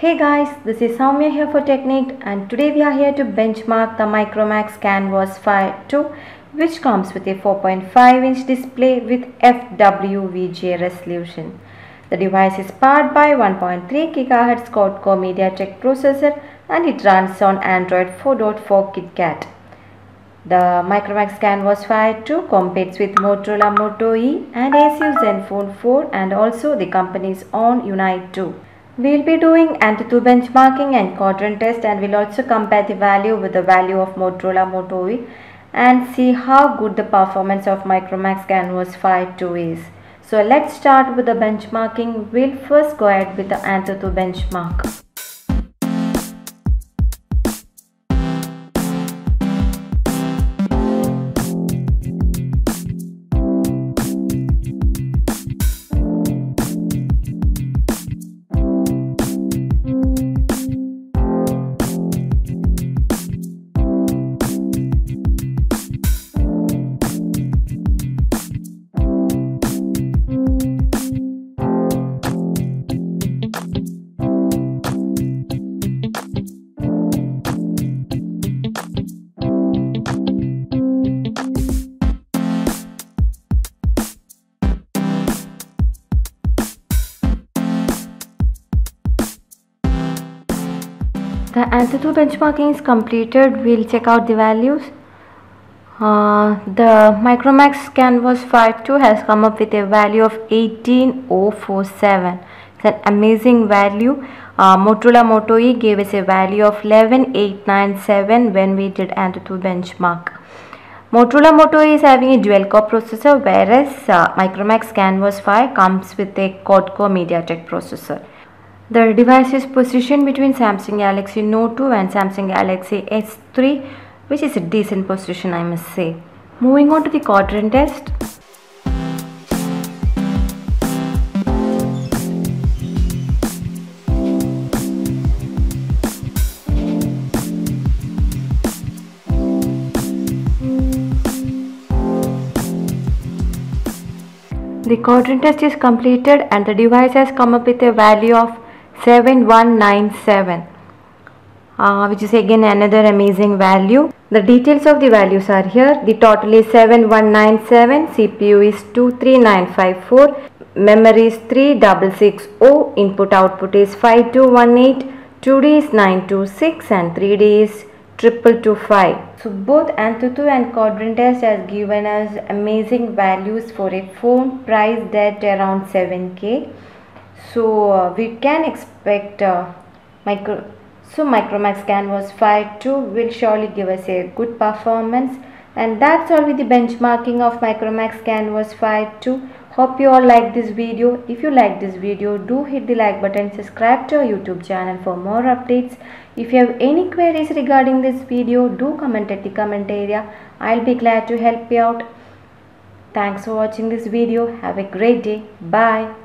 Hey guys, this is Soumya here for Technique and today we are here to benchmark the Micromax Canvas Fire 2 which comes with a 4.5 inch display with FWVGA resolution. The device is powered by 1.3 GHz quad-core MediaTek processor and it runs on Android 4.4 KitKat. The Micromax Canvas Fire 2 competes with Motorola Moto E and Asus Zenfone 4 and also the company's own Unite 2. We'll be doing Antutu benchmarking and quadrant test and we'll also compare the value with the value of Motorola Moto E and see how good the performance of Micromax Canvas Fire 2 is. So let's start with the benchmarking. We'll first go ahead with the Antutu benchmark. The Antutu benchmarking is completed. We'll check out the values. Uh, the Micromax Canvas Fire 2 has come up with a value of 18047. It's an amazing value. Uh, Motorola Moto E gave us a value of 11897 when we did Antutu benchmark. Motorola Moto is having a dual core processor whereas uh, Micromax Canvas Fire comes with a quad core MediaTek processor. The device is positioned between Samsung Galaxy Note 2 and Samsung Galaxy S3 which is a decent position I must say. Moving on to the quadrant test. The quadrant test is completed and the device has come up with a value of 7197 uh, which is again another amazing value. The details of the values are here. The total is 7197, CPU is 23954, memory is 3660, input output is 5218, 2D is 926 and 3D is 2225. So both Antutu and Quadrant Test has given us amazing values for a phone priced at around 7k so uh, we can expect uh, micro so micromax canvas fire 2 will surely give us a good performance. And that's all with the benchmarking of micromax canvas fire 2 hope you all like this video. If you like this video do hit the like button subscribe to our youtube channel for more updates. If you have any queries regarding this video do comment at the comment area. I'll be glad to help you out. Thanks for watching this video. Have a great day. Bye